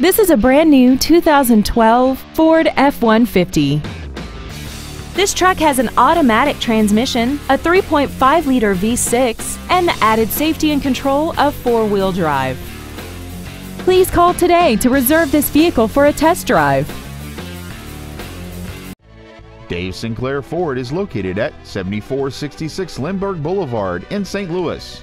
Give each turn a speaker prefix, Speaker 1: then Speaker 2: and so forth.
Speaker 1: This is a brand new 2012 Ford F-150. This truck has an automatic transmission, a 3.5 liter V6, and the added safety and control of four-wheel drive. Please call today to reserve this vehicle for a test drive.
Speaker 2: Dave Sinclair Ford is located at 7466 Lindbergh Boulevard in St. Louis.